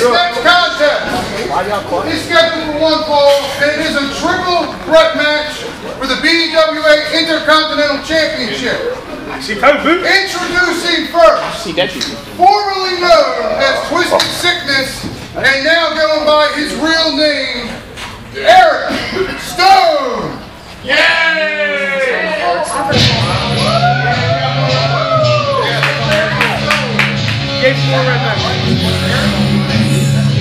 This next contest is scheduled for one fall, and it is a triple threat match for the BEWA Intercontinental Championship. Introducing first, formerly known as Twisted Sickness, and now going by his real name, Eric Stone. Taking this shit back,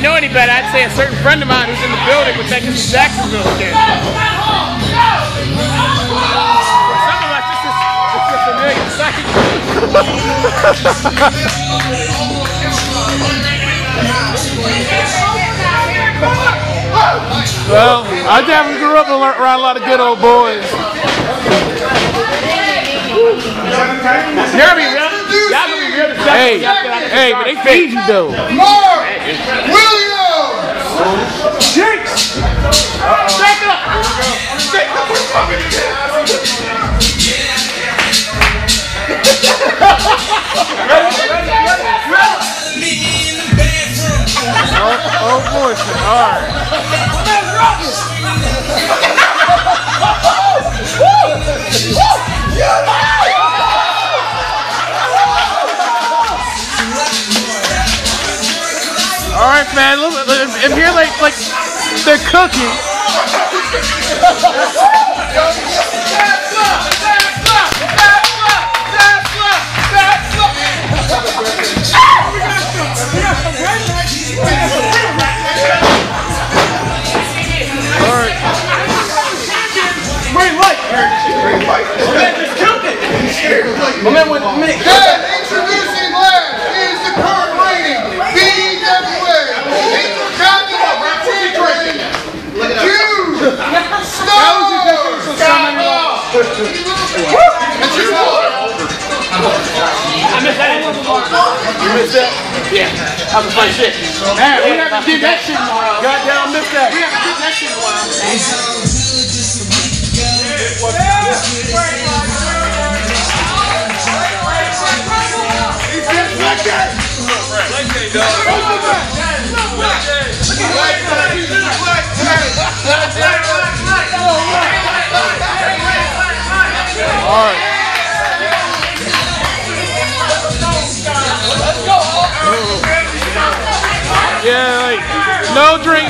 Didn't know any better, I'd say a certain friend of mine who's in the building would Jacksonville us, this is, this is familiar sight. Well, I definitely grew up around a lot of good old boys. Real. Y'all Hey, hey, but they feed you though. Mark Williams. Jinx! Shake up! Oh, oh boy. All right. Man. Look, look, if you're like like the cookie. All right. Green light. Green light. That? Yeah. That was fun shit. Man, we haven't did that shit in a while. Goddamn, missed that. We haven't did that shit in a while. All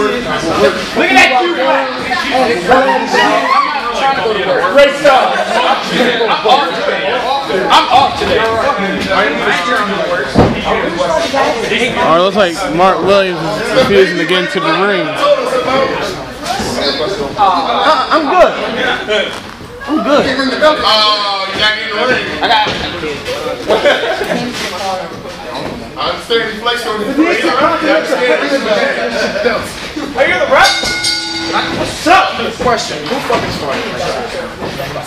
Look at that cute Great stuff. I'm off today. I'm off today. All right, looks like Mark Williams is refusing to get into the ring. Uh, I'm good. I'm good. Oh, you got in the ring. I got. I understand he flexed on his face. I understand. Are you the rep? What's up? Question. Who fucking started?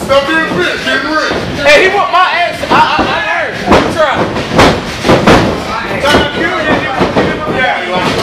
Stop being a bitch. Get in the ring. Hey, he want my ass. I, I, I heard. Up? Time you? Yeah.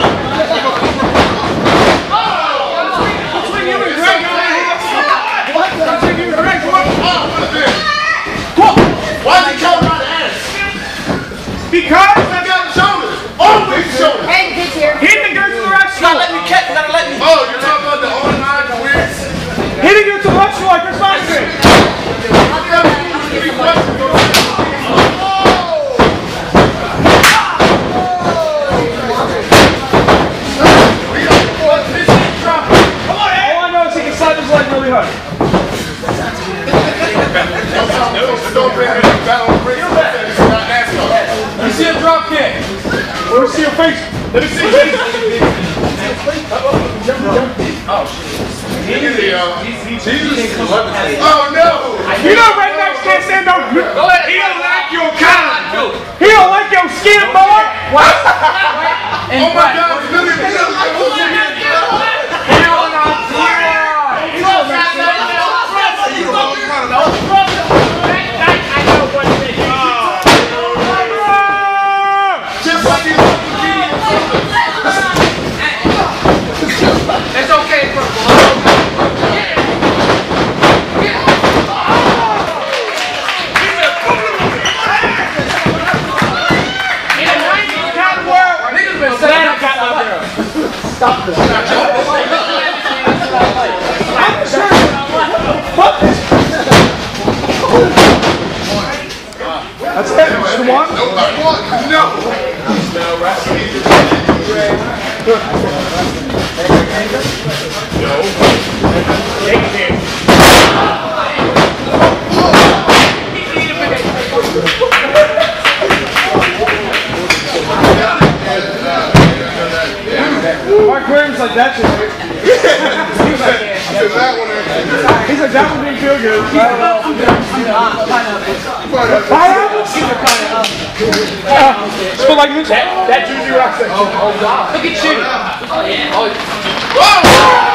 Because I got shoulders. Always shoulders. Hey, get here. Hit the girls in the right shoulder. Not letting me catch. not letting let me. Oh, Let me see. oh, shit. Jesus, Jesus, Jesus. Oh, no. You don't That's it. Just the one. Nobody. No. No. Mark Williams No. He's like, that one didn't feel good. Pineapple. Pineapple? Spit like this. That, that Juju Rock section. Oh, God. Look at you. Oh, yeah. Oh. Whoa!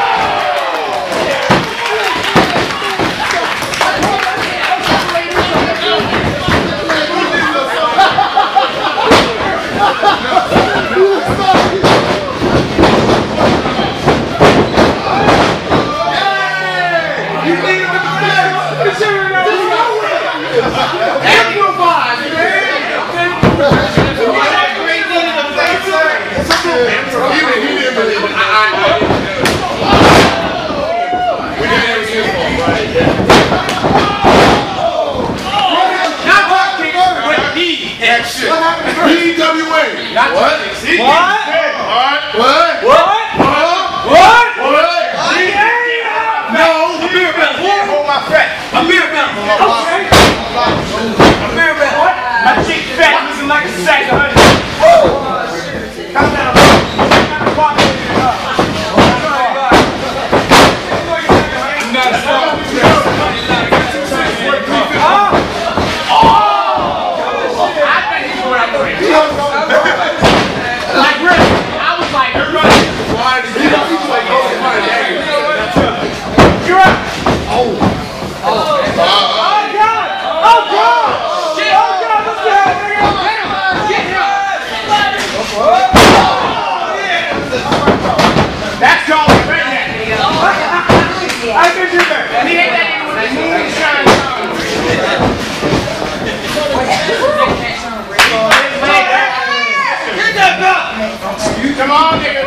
Come on, nigga.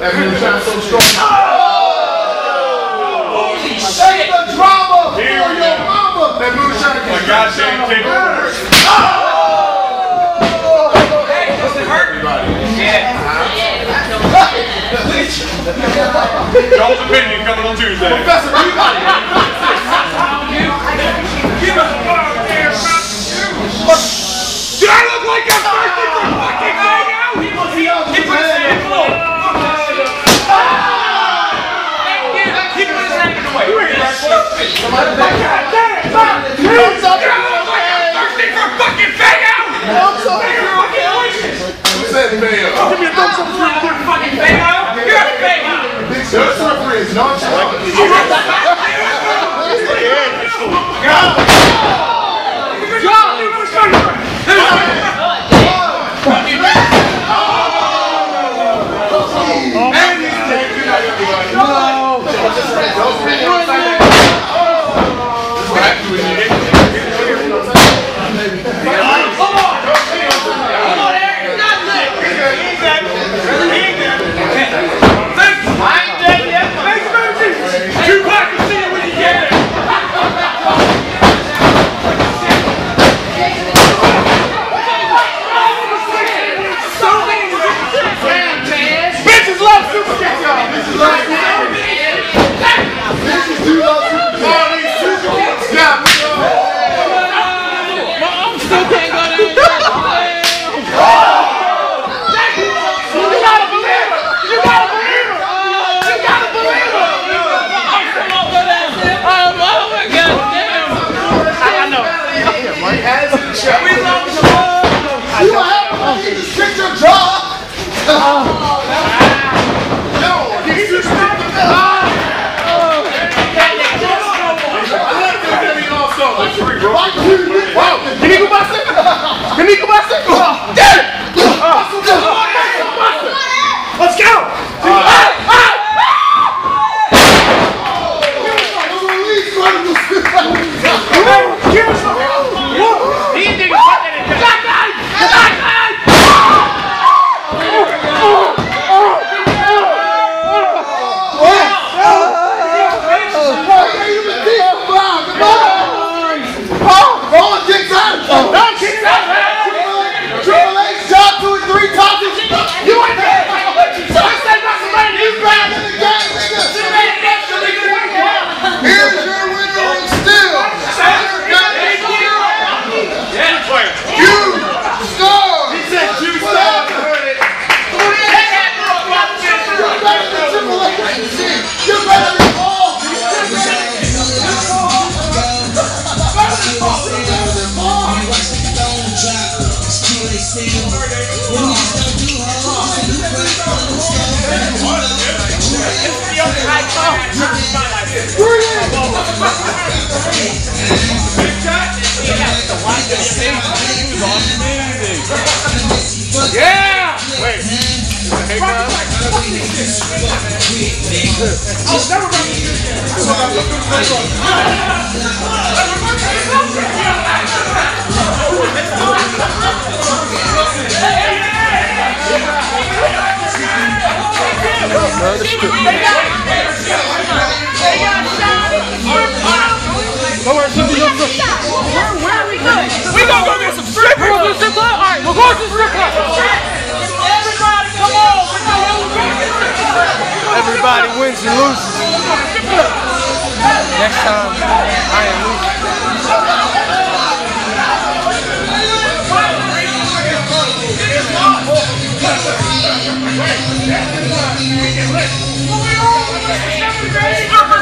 That means I'm so strong. Oh! Holy shit! the drama for your mama. That means trying to get goddamn kick. Oh! Y'all's opinion coming on Tuesday. Professor, Yeah! Wait. Is it hey guys? Fuck this shit. I was never gonna hey, hey, hey, hey, hey, hey, hey, hey, hey, hey, hey, hey, hey, hey, hey, wins and loses. Next time, I am losing. Wait, that's the one. We can live. With seventh grade.